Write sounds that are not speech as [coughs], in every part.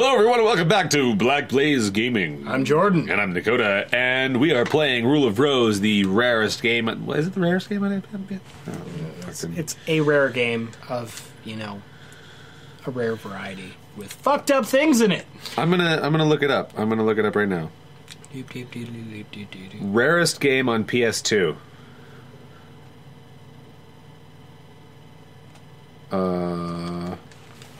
Hello, everyone, and welcome back to Black Blaze Gaming. I'm Jordan. And I'm Dakota, and we are playing Rule of Rose, the rarest game. Is it the rarest game on it? Oh, fucking- It's a rare game of, you know, a rare variety with fucked up things in it. I'm gonna I'm gonna look it up. I'm gonna look it up right now. Doop, doop, doop. Rarest game on PS2. Uh,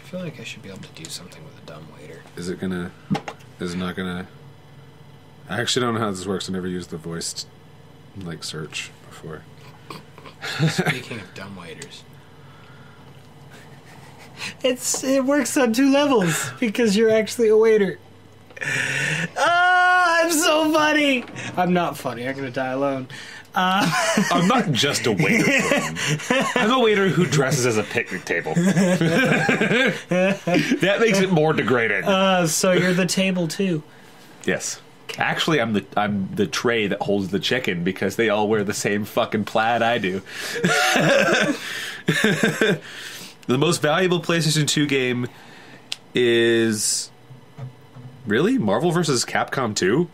feel like I should be able to do something with a dumb waiter. is it gonna? Is it not gonna? I actually don't know how this works. I never used the voiced like search before. Speaking of dumb waiters. [laughs] It's it works on two levels because you're actually a waiter. Ah, I'm so funny. I'm not funny. I'm gonna die alone. I'm not just a waiter. [laughs] I'm a waiter who dresses as a picnic table. [laughs] that makes it more degrading. Uh, so you're the table too. yes. Actually, I'm the I'm the tray that holds the chicken because they all wear the same fucking plaid I do. [laughs] the most valuable PlayStation 2 game is really Marvel vs. Capcom 2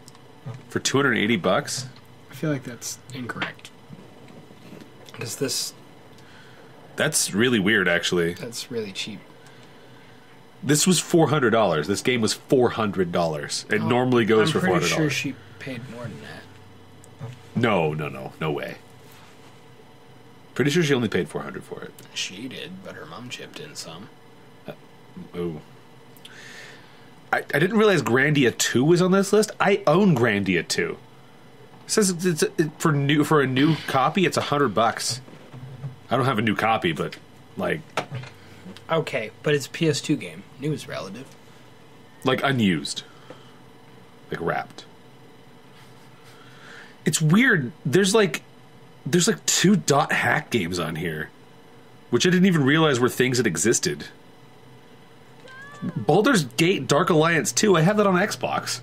for 280 bucks. I feel like that's incorrect. Because this That's really weird, actually. that's really cheap. This was four hundred dollars. This game was four hundred dollars. It oh, normally goes I'm for four pretty hundred sure dollars. she paid more than that. No, no, no, no way. Pretty sure she only paid four hundred for it. She did, but her mom chipped in some. Uh, ooh. I, I didn't realize Grandia Two was on this list. I own Grandia Two. It says it's, it, for new for a new copy. It's a hundred bucks. I don't have a new copy, but like Okay, but it's a PS2 game. New is relative. like unused, like wrapped. It's weird. There's like there's like two dot hack games on here, which I didn't even realize were things that existed. Baldur's Gate Dark Alliance 2, I have that on Xbox.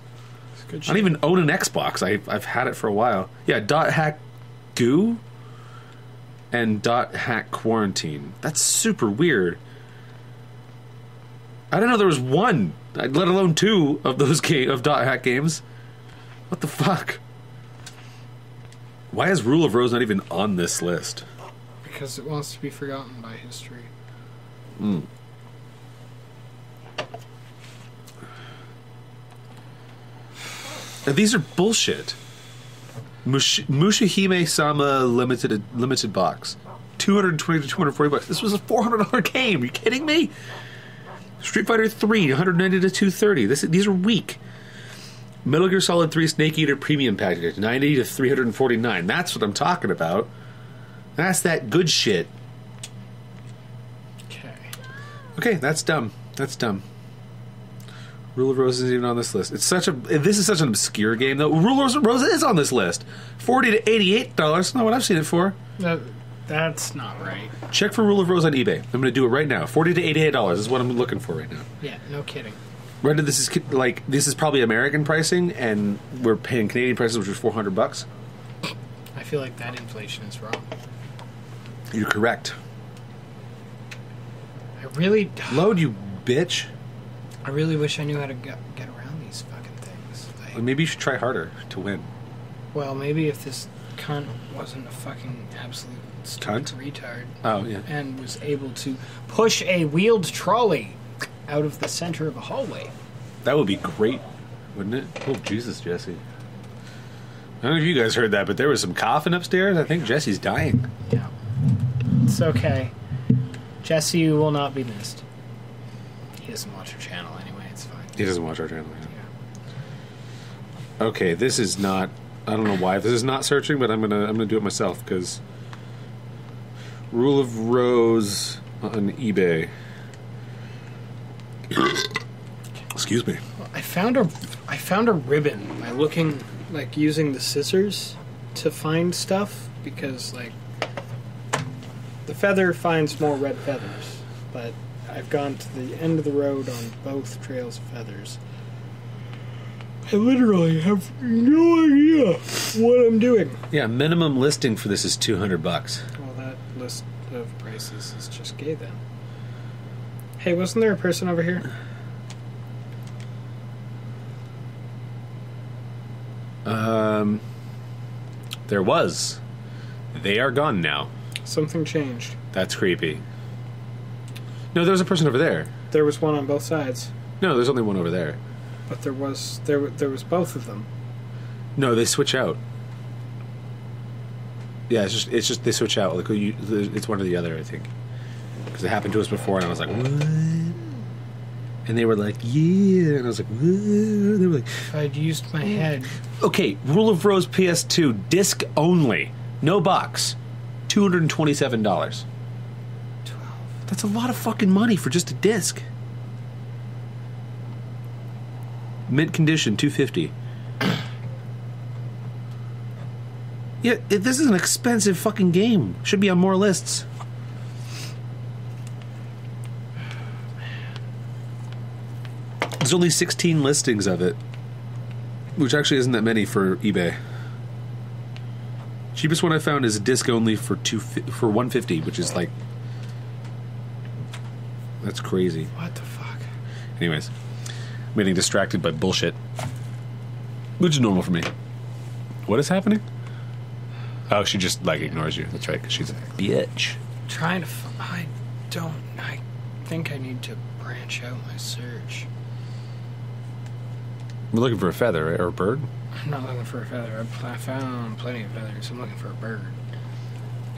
Good I don't even own an Xbox. I, I've had it for a while. Yeah, dot hack goo and dot hack quarantine. That's super weird. I didn't know there was one, let alone two of those [laughs] game of dot hack games. What the fuck? Why is Rule of Rose not even on this list? Because it wants to be forgotten by history. Uh, These are bullshit. Mush- Mushihime Sama limited limited box, two hundred twenty to two hundred forty bucks. This was a four hundred dollar game. Are you kidding me? Street Fighter Three, one hundred ninety to two thirty. This these are weak. Metal Gear Solid Three Snake Eater Premium Package, ninety to three hundred forty nine. That's what I'm talking about. That's that good shit. Okay. Okay, that's dumb. That's dumb. Rule of Rose isn't even on this list. It's such a. This is such an obscure game, though. Rule of Rose is on this list. Forty to eighty-eight dollars. Not what I've seen it for. That, that's not right. Check for Rule of Rose on eBay. I'm going to do it right now. Forty to eighty-eight dollars is what I'm looking for right now. Yeah, no kidding. Granted, this is like this is probably American pricing, and we're paying Canadian prices, which is four hundred bucks. I feel like that inflation is wrong. You're correct. I really, Load, you bitch. I really wish I knew how to get, get around these fucking things. Like, Well, maybe you should try harder to win. well, maybe if this cunt wasn't a fucking absolute Cunt? retard Oh yeah. and was able to push a wheeled trolley out of the center of a hallway. That would be great, wouldn't it? Oh, Jesus, Jesse. I don't know if you guys heard that, but there was some coughing upstairs. I think Jesse's dying. Yeah. It's okay. Jesse will not be missed. He doesn't watch our channel anyway, it's fine. He doesn't watch our channel. Yeah. Okay, this is not. I don't know why this is not searching, but I'm gonna I'm gonna do it myself because Rule of Rose on eBay. [coughs] Excuse me. I found a I found a ribbon by looking like using the scissors to find stuff because like the feather finds more red feathers, but I've gone to the end of the road on both Trails of Feathers. I literally have no idea what I'm doing. Yeah, minimum listing for this is 200 bucks. Well, that list of prices is just gay then. Hey, wasn't there a person over here? Um, there was. They are gone now. Something changed. That's creepy. No, there's a person over there. There was one on both sides, No, there's only one over there. but there was there there was both of them. No, they switch out. Yeah, it's just it's just they switch out. Like you, it's one or the other, I think. Because it happened to us before, and I was like, "What?" And they were like, "Yeah," and I was like, "What?" They were like, I'd used my oh. head, "Okay, Rule of Rose PS2 disc only, no box, two hundred and twenty-seven dollars. That's a lot of fucking money for just a disc. Mint condition, two fifty. [clears throat] Yeah, it, this is an expensive fucking game. Should be on more lists. There's only 16 listings of it, which actually isn't that many for eBay. Cheapest one I found is a disc only for two for 150, which is like that's crazy. What the fuck? Anyways, I'm getting distracted by bullshit, which is normal for me. What is happening? Oh, she just like ignores you. That's right, because she's a bitch. Trying to. F- I don't. I think I need to branch out my search. We're looking for a feather right? or a bird. I'm not looking for a feather. I pl- I found plenty of feathers. I'm looking for a bird,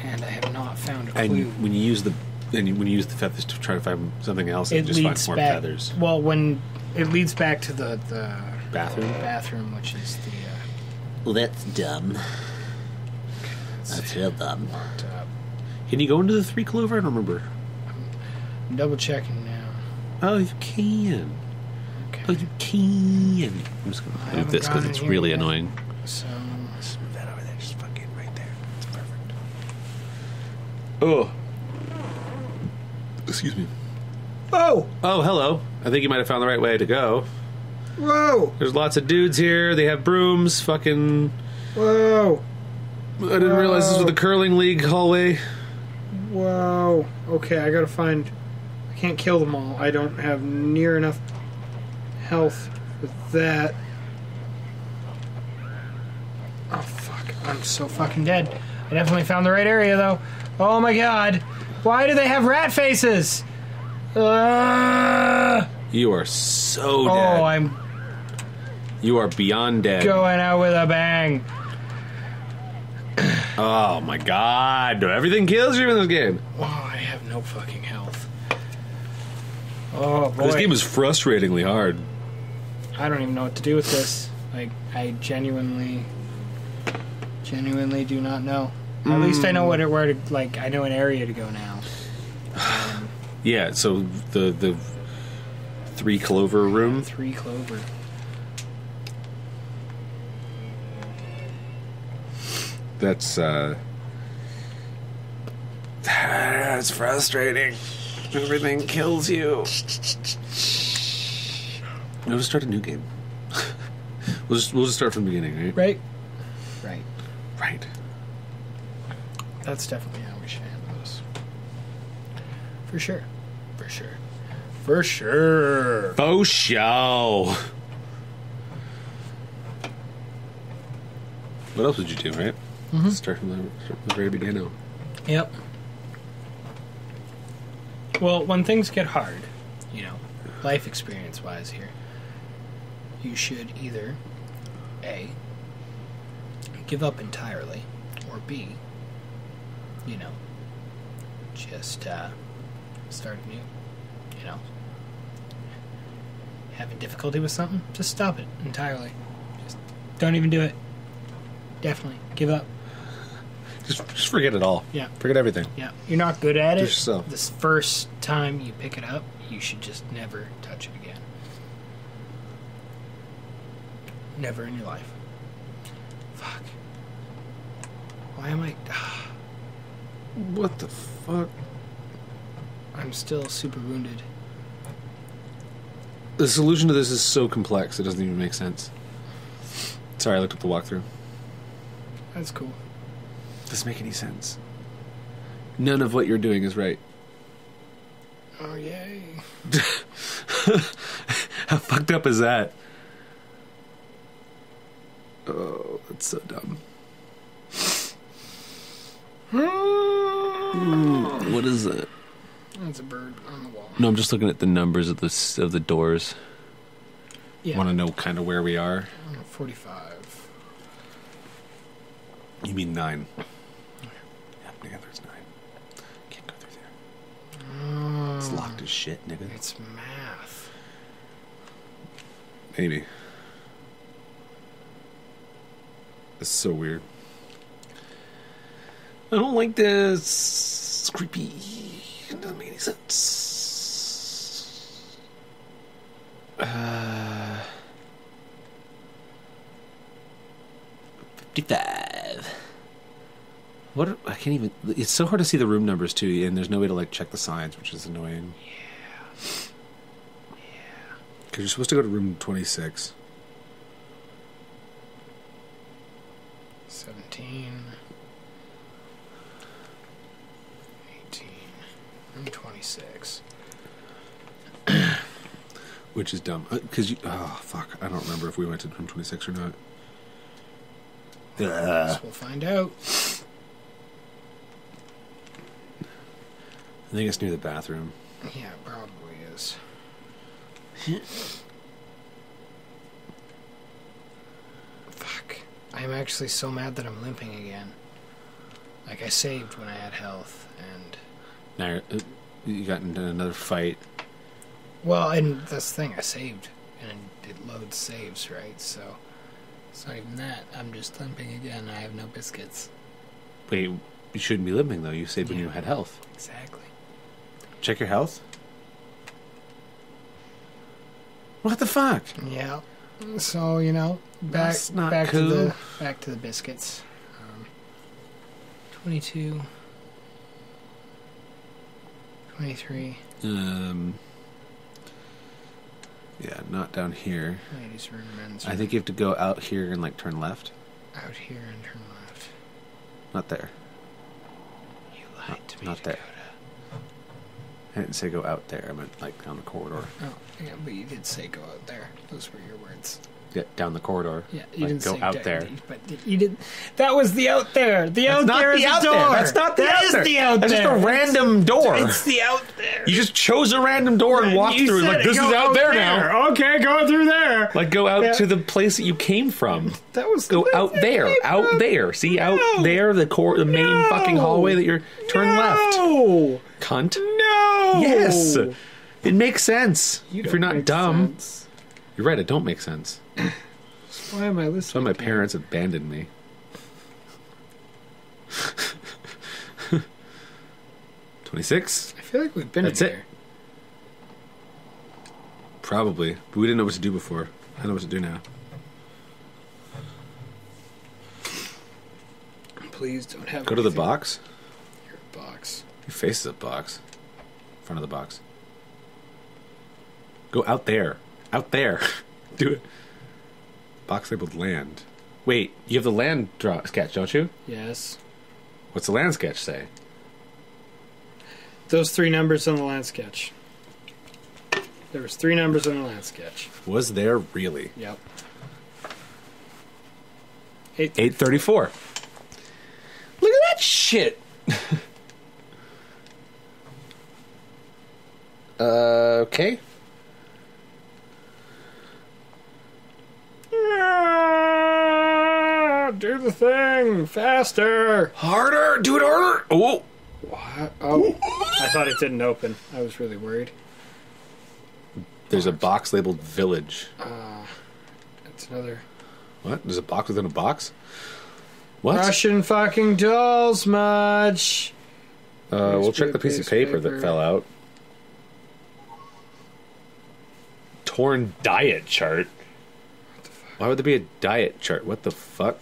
and I have not found a clue. And when you use the and you- when you use the feathers to try to find something else, it, it just finds leads more back. feathers. Well, when it leads back to the the Bathroom? bathroom, which is the uh, Well, that's dumb. That's real dumb. uh, Can you go into the three clover? I don't remember. I'm double checking now. Oh, you can. Okay. Oh, you can. I'm just gonna haven't move this because it's really yet. annoying. So move that over there. Just fucking right there. It's perfect. Oh. Excuse me. whoa, Oh, hello. I think you might have found the right way to go. whoa, There's lots of dudes here. They have brooms. Fucking. whoa, I didn't realize this was the curling league hallway. whoa. Okay, I gotta find. I can't kill them all. I don't have near enough health for that. Oh fuck! I'm so fucking dead. I definitely found the right area though. Oh my god! Why do they have rat faces? Uh, You are so oh, dead. I'm you are beyond dead. going out with a bang. Oh my god. Everything kills you in this game. Oh, I have no fucking health. Oh boy! This game is frustratingly hard. I don't even know what to do with this. Like, I genuinely, genuinely do not know. At least I know what it, where to like. I know an area to go now. [sighs] Yeah, so the the three clover room. Three clover. That's uh That's frustrating. Everything kills you. We'll just start a new game. [laughs] we'll just we'll just start from the beginning, right? Right. Right. Right. That's definitely how we should handle this. For sure. For sure. For sure. Faux show. What else would you do, right? Mm-hmm. Start from the, start from the very beginning. Yep. Well, when things get hard, you know, life experience wise here, you should either A, give up entirely, or B, you know, just uh, start new, You know, having difficulty with something, just stop it entirely. Just don't even do it. Definitely give up. Just just forget it all. Yeah. Forget everything. Yeah, you're not good at it. Just so. This first time you pick it up, you should just never touch it again. Never in your life. Fuck. Why am I? [sighs] What the fuck? I'm still super wounded. The solution to this is so complex it doesn't even make sense. Sorry, I looked up the walkthrough. That's cool. Doesn't make any sense. None of what you're doing is right. Oh yay! [laughs] How fucked up is that? Oh, that's so dumb. Hmm. Mm, what is that? That's a bird on the wall. No, I'm just looking at the numbers of the of the doors. Yeah. Want to know kind of where we are? 45. You mean nine? Yeah, nigga, there's nine. Can't go through there. It's oh. locked as shit, nigga. It's math. Maybe. It's so weird. I don't like this. It's creepy. It doesn't make any sense. Uh, 55. What? are- I can't even. It's so hard to see the room numbers too, and there's no way to like check the signs, which is annoying. Yeah. Yeah. Because you're supposed to go to room 26. 17. I'm 26. Which is dumb. Uh, because you. Oh, fuck. I don't remember if we went to room 26 or not. We'll find out. I think it's near the bathroom. Yeah, it probably is. Fuck. I'm actually so mad that I'm limping again. Like, I saved when I had health, and. Now, you're- uh, you got into another fight. Well, and that's the thing, I saved, and it loads saves, right? So. It's not even that. I'm just limping again. I have no biscuits. Wait, you shouldn't be limping, though. You saved when you had health. Exactly. Check your health. What the fuck? Yeah. So you know, back back cool. to the back to the biscuits. Um, Twenty-two. Twenty-three. Um. Yeah, not down here. Ladies' room, men's I think you have to go out here and like turn left. out here and turn left. Not there. You lied to me. not there. I didn't say go out there. I meant like down the corridor. Oh, yeah, but you did say go out there. Those were your words. Down the corridor. Yeah, you Like, didn't go out da- there. but you did. That was the out there. The out not there the is out the there. door. That's not the That out is there. the out That's there. just a random door. It's the out there. You just chose a random door and walked through. Like this is out there, now. Okay, go through there. Like go out Yeah. to the place that you came from. That was Go out there, out from. there. See out there, the core, the main fucking hallway that you're turn left. No, Cunt. no. Yes, it makes sense. You if you're not dumb, sense. you're right. It don't make sense. Why am I listening? That's why my parents abandoned me. Twenty-six. I feel like we've been That's in it. here. Probably, but we didn't know what to do before. I know what to do now. Please don't have. Go to the anything- box. Your box. Your face is a box. Front of the box. Go out there. Out there. [laughs] do it. Box labeled land. Wait, you have the land draw sketch, don't you? Yes. What's the land sketch say? Those three numbers on the land sketch. There was three numbers on the land sketch. Was there really? Yep. Eight. 834. Look at that shit. [laughs] uh, okay. Do the thing faster. Harder. Do it harder. Oh. What? Oh, I thought it didn't open. I was really worried. There's a box labeled village. It's another What? There's a box within a box? What? Russian fucking dolls much. Uh, we'll check the piece of paper, Newspaper. that fell out. Torn diet chart. Why would there be a diet chart? What the fuck?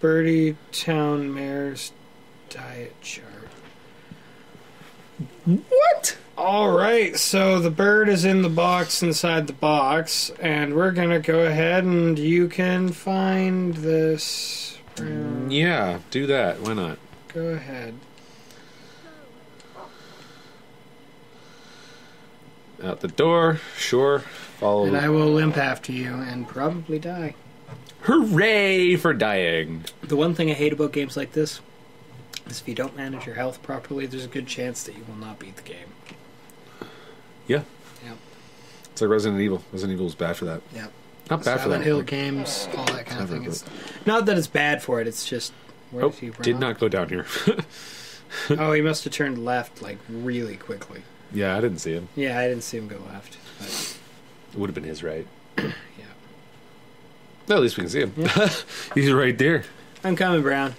Birdie Town Mayor's diet chart. What? All right, so the bird is in the box inside the box, and we're gonna go ahead and you can find this. Yeah, do that. Why not? Go ahead. Out the door. Sure. Follow. And I will limp after you and probably die. Hooray for dying. The one thing I hate about games like this is if you don't manage your health properly, there's a good chance that you will not beat the game. Yeah. Yep. It's like Resident Evil. Resident Evil is bad for that. Yep. Not bad for Silent that. Hill Like, games, all that kind of thing. It's, not that it's bad for it. It's just where oh, did not go down here. [laughs] Oh, he must have turned left like really quickly. Yeah, I didn't see him. Yeah, I didn't see him go left. But, It would have been his right. [clears throat] yeah, No, at least we can see him. [laughs] He's right there. I'm coming, Brown.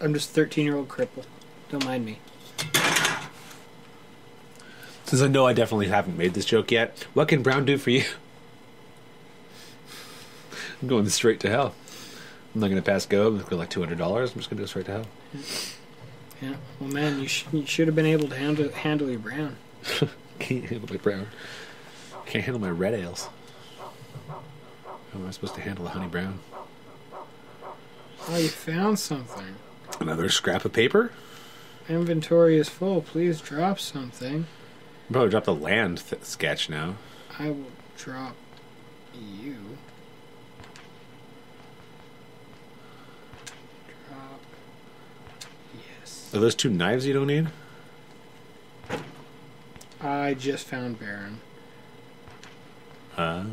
I'm just a 13 year old cripple. Don't mind me. Since I know I definitely haven't made this joke yet, what can Brown do for you? [laughs] I'm going straight to hell. I'm not going to pass go. I'm going like $200. I'm just going to go straight to hell. Yeah. Well, man, you, sh- you should have been able to handle handle your Brown. [laughs] Can't handle my brown. Can't handle my red ales. How am I supposed to handle a honey brown? Oh, you found something. Another scrap of paper? Inventory is full. Please drop something. I'll probably drop the land th- sketch now. I will drop you. Drop. Yes. Are those two knives you don't need? I just found Baron. Uh.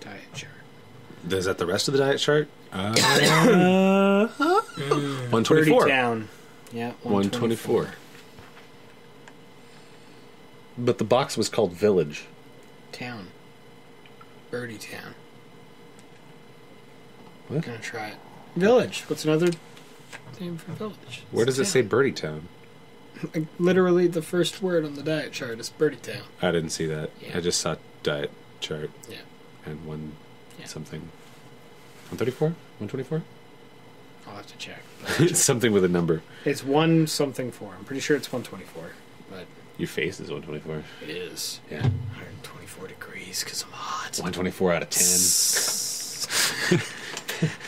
Diet chart. Is that the rest of the diet chart? Uh, [coughs] 124. Birdie Town. Yeah, 124. But the box was called Village. Town. Birdie Town. What? Gonna try it. Village. What's another name for village? Where does it say. Birdie Town? [laughs] Like, literally, the first word on the diet chart is Birdie Town. I didn't see that. Yeah. I just saw diet chart Yeah. and one Yeah. something. 134? 124? [laughs] I'll have to check. something with a number. It's one something four. I'm pretty sure it's 124, but Your face is 124. it is Yeah. 124 degrees because I'm hot. 124 out of 10. [laughs]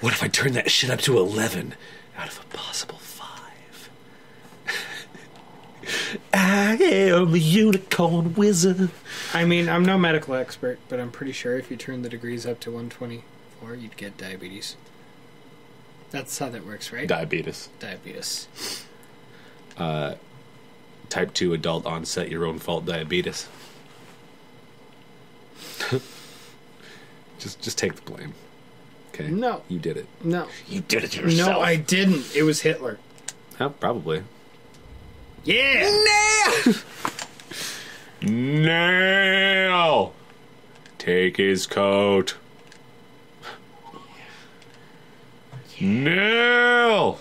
what if I turn that shit up to 11 out of a possible 5? [laughs] I am a unicorn wizard. I mean, I'm no medical expert, but I'm pretty sure if you turn the degrees up to 124, you'd get diabetes. That's how that works, right? Diabetes. diabetes. Uh, Type 2 adult onset your own fault diabetes. [laughs] just just take the blame. Okay? No. You did it. No. You did it yourself. No, I didn't. It was Hitler. Oh, probably. Yeah. Now, take his coat. No,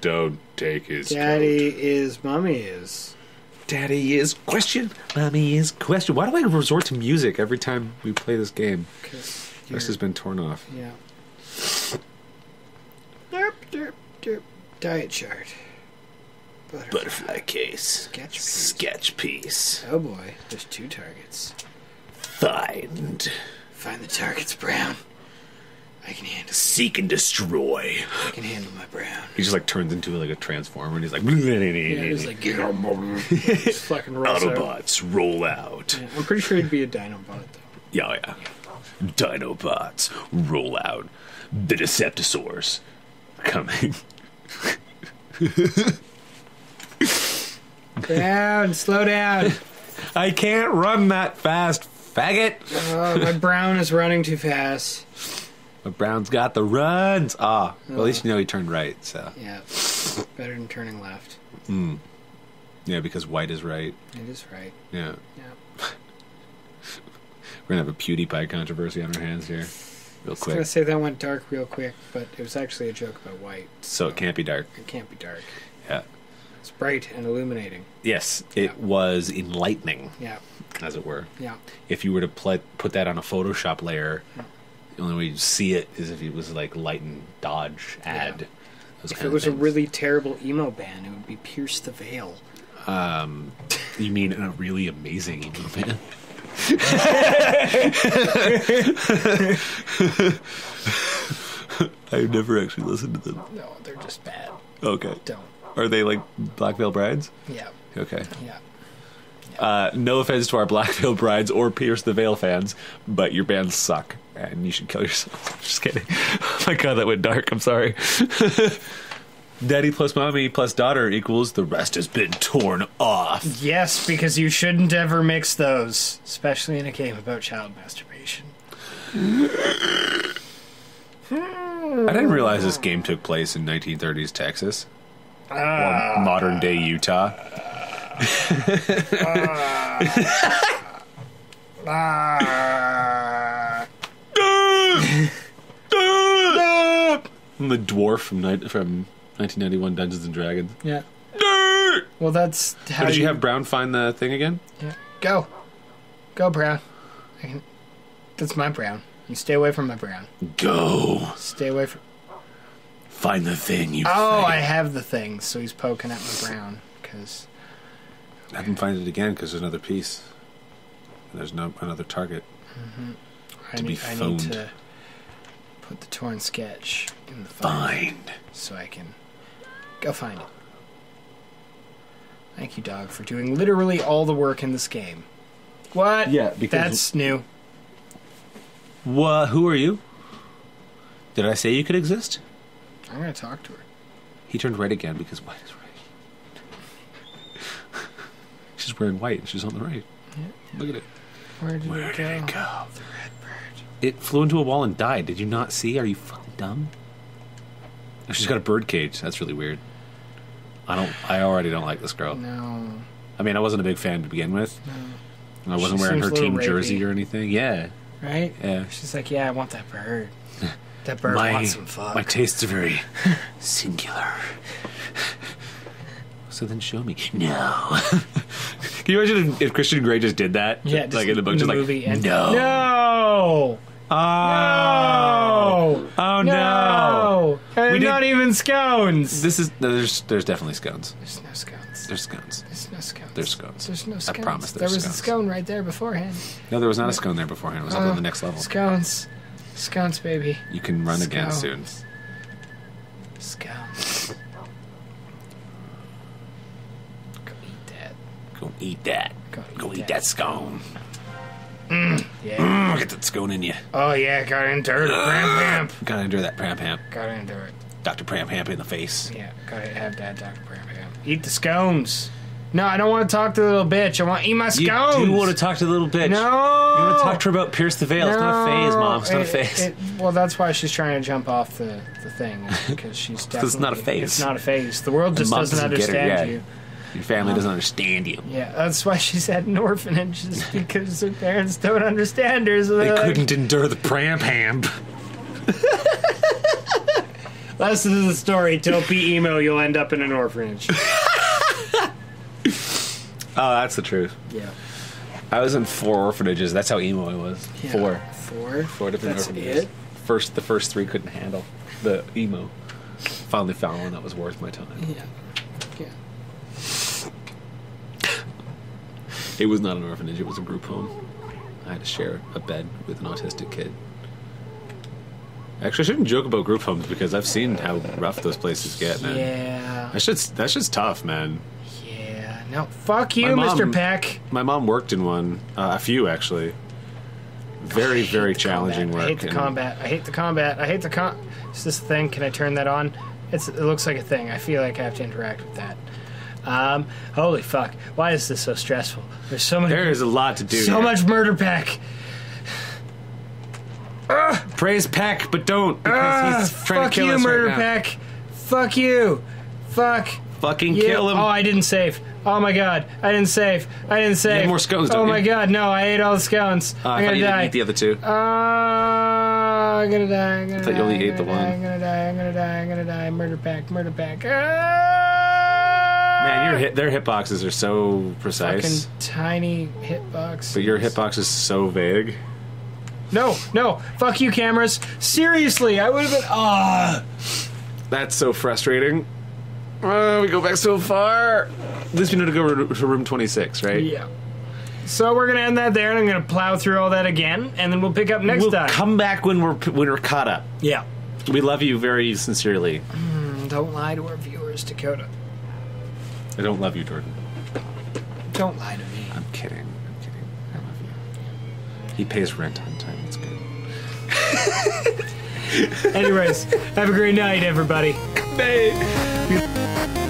don't take his Daddy coat. is, mommy is. Daddy is question. Mommy is question. Why do I resort to music every time we play this game? This has been torn off. Yeah. Derp, derp. Diet chart. Butterfly. Butterfly case. Sketch piece. Sketch piece. Oh boy, there's two targets. Find. Find the targets, Brown. I can handle. Seek and destroy. I can handle my Brown. He just like turns into like a transformer and he's like, Yeah, he's like, [laughs] just fucking rolls out. Autobots roll out. Yeah, I'm pretty sure he'd be a Dinobot though. Yeah, oh, yeah. Dinobots roll out. The Deceptosaurs coming. Down, slow down. I can't run that fast, faggot. Oh, my Brown is running too fast. But Brown's got the runs. Ah, well, at least you know he turned right. So Yeah, better than turning left. yeah, because white is right. It is right. Yeah, Yeah. [laughs] we're gonna have a PewDiePie controversy on our hands here, real quick. I was gonna say that went dark real quick, but it was actually a joke about white. So it can't be dark. It can't be dark. Yeah. It's bright and illuminating. Yes, it was enlightening, Yeah, as it were. yeah. if you were to pl- put that on a Photoshop layer, the only way you'd see it is if it was like light and dodge ad. Yeah. If it was a really terrible emo band, it would be Pierce the Veil. Um, you mean a really amazing emo band? I've never actually listened to them. No, they're just bad. Okay, Don't. are they like Black Veil Brides? Yeah, Okay, yeah. Uh, no offense to our Black Veil Brides or Pierce the Veil fans, but your bands suck, and you should kill yourself. I'm [laughs] just kidding. [laughs] Oh my god, that went dark. I'm sorry. [laughs] Daddy plus mommy plus daughter equals the rest has been torn off. Yes, because you shouldn't ever mix those, especially in a game about child masturbation. I didn't realize this game took place in 1930s Texas. or modern day Utah. Ah. I'm [laughs] the dwarf from night from 1991 Dungeons and Dragons. yeah. Well, that's how How did you have Brown find the thing again? Yeah. Go. Go, Brown. I can... That's my Brown. You stay away from my Brown. Go Stay away from. find the thing. You. Oh, faggot. I have the thing, so he's poking at my Brown. Because. I didn't find it again because there's another piece. And there's no another target. Mm-hmm. I To be need, I need to put the torn sketch in the file Find. so I can go find it. Thank you, dog, for doing literally all the work in this game. What? Yeah, because- that's new. What? Who are you? Did I say you could exist? I'm gonna talk to her. He turned red again because white is right. [laughs] she's wearing white and she's on the right. Yeah. Look at it. Where did Where it did go? it go? The red bird. It flew into a wall and died. Did you not see? Are you fucking dumb? Oh, She's got a bird cage. That's really weird. I don't. I already don't like this girl. No. I mean, I wasn't a big fan to begin with. No. I wasn't She wearing her team jersey or anything. Yeah, Right? yeah. She's like, yeah, I want that bird. [laughs] That bird my wants some fuck. my tastes are very [laughs] singular. [laughs] So then show me. No. Can you imagine if, if Christian Grey just did that? yeah, just like in the book, just like movie and no. no, Oh. no, Oh no. no, and We not even scones. This is there's there's definitely scones. There's no scones. There's scones. There's no scones. There's scones. There's no scones. I promise there there's was a scone right there beforehand. No, there was not a scone there beforehand. It was up Oh, on the next level. Scones, scones, baby. You can run again soon. Scones. Scones. Go eat that. Go eat that. Go eat Go eat that. that scone. Yeah. Mm, get that scone in you. Oh yeah, got into it. Pram Pamp. Gotta endure that Pram Hamp. Got into it. Dr. Pram Hamp in the face. Yeah, gotta have that Dr. Pram Pamp. Eat the scones. No, I don't want to talk to the little bitch. I want to eat my You scones. do want to talk to the little bitch. No. You want to talk to her about Pierce the Veil. It's not a phase, Mom. It's not a phase. it- well, that's why she's trying to jump off the, the thing [laughs] because she's definitely. it's not a phase. It's not a phase. The world just doesn't, doesn't get her, understand yeah. you. Your family uh, doesn't understand you. Yeah, that's why she's at an orphanage, is because her parents don't understand her. So They like, couldn't endure the Pram Hamp. Listen to the story. Don't be emo. You'll end up in an orphanage. [laughs] Oh, that's the truth. yeah. I was in four orphanages. That's how emo I was. Four. Four. Four different That's orphanages. it. First, the first three couldn't handle the emo. Finally found one that was worth my time. Yeah. Yeah. It was not an orphanage. It was a group home. I had to share a bed with an autistic kid. Actually, I shouldn't joke about group homes because I've seen how rough those places get, man. Yeah. That shit's that shit's tough, man. Yeah. No. Fuck you, My Mr. Peck. My mom worked in one, uh, a few actually. Very, very challenging combat. work. I hate the combat. I hate the combat. I hate the con. Is this a thing? Can I turn that on? It's. It looks like a thing. I feel like I have to interact with that. Um. Holy fuck! Why is this so stressful? There's so many. There is a lot to do. so here. much murder pack. praise Peck, but don't because Ah, he's trying fuck to kill you, us murder right now. pack. Fuck you. Fuck. Fucking you. kill him. Oh, I didn't save. Oh my god, I didn't save. I didn't save. more scones, Oh my you? god, no! I ate all the scones. Uh, I I'm thought gonna you die. eat the other two. Uh, I'm gonna die. I'm gonna thought you die. only I'm ate the die, one. I'm gonna die. I'm gonna die. I'm gonna die. Murder pack. Murder pack. Ah! Man, your hit, their hitboxes are so precise, fucking tiny hitbox. but your hitbox is so vague. No, no. Fuck you, cameras. Seriously, I would have been. Ah. That's so frustrating. Uh, we go back so far. At least we know to go to to room 26, right? Yeah. So we're gonna end that there, and I'm gonna plow through all that again, and then we'll pick up next We'll time. come back when we're when we're caught up. yeah. We love you very sincerely. Don't lie to our viewers, Dakota. I don't love you, Jordan. Don't lie to me. I'm kidding. I'm kidding. I love you. He pays rent on time. It's good. [laughs] Anyways, have a great night, everybody. Bye.